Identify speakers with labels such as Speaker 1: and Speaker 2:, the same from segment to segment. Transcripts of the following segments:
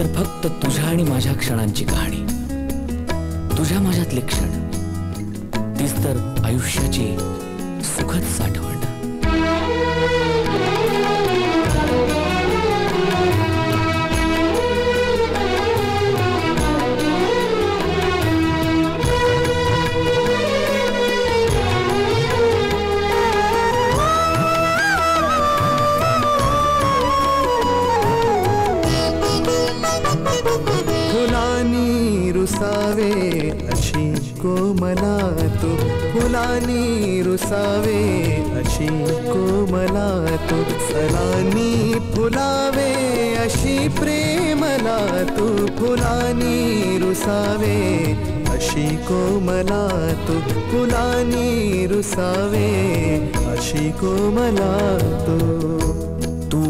Speaker 1: तर फक्त तुझ्या आणि माझ्या क्षणांची कहाणी. तुझ्या माझ्यातले क्षण. तीच तर आयुष्याची सुखद साठवण.
Speaker 2: कोमला तू फुलानी रुसावे अशी कोमला तू सलानी फुलावे अशी प्रेमला तू फुलानी रुसावे अशी कोमला तू फुलानी रुसावे अशी कोमला तू
Speaker 1: तू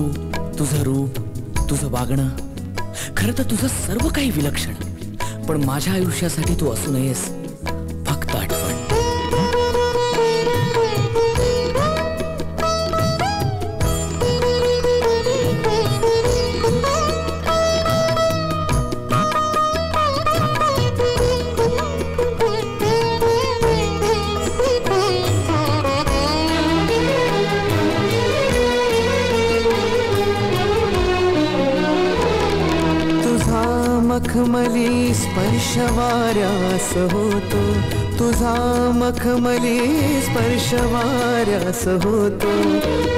Speaker 1: तुझं रूप तुझं वागणं खरं तर तुझं सर्व काही विलक्षण. पण माझ्या आयुष्यासाठी तू असू नयेस.
Speaker 2: तुझा मखमली स्पर्श वाऱ्यास होतो। तुझा मखमली स्पर्श वाऱ्यास होतो.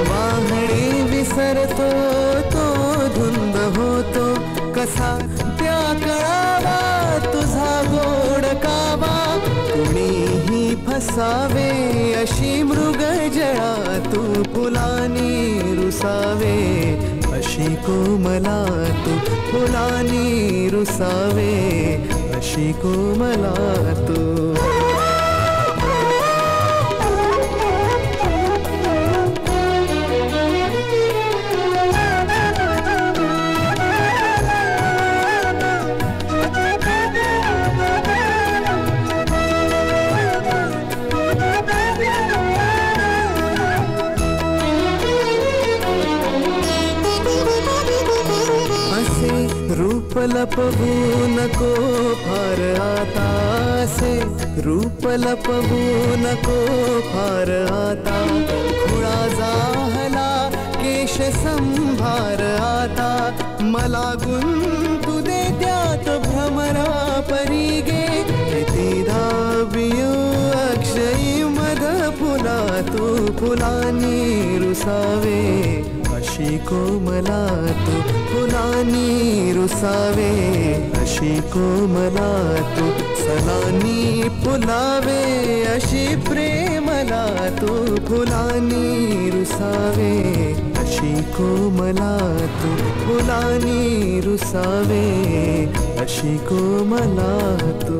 Speaker 2: वाहणे विसरतो तो धुंद होतो. कसा त्या कळावा, तुझा गोड कावा. कुणीही फसावे, अशी मृग जळा तू फुलानी रुसावे. अशी कोमला तू फुलानी रुसावे. अशी कोमला तू रूप लपवू नको फार आता असे रूप नको फार आता। खुळा जाहला, केश संभार आता मला गुंतू फुलानी रुसावे, अशी कोमला तू फुलानी रुसावे, अशी कोमला तू सलानी फुलावे, अशी प्रेमला तू फुलानी रुसावे, अशी कोमला तू फुलानी रुसावे, अशी कोमला तू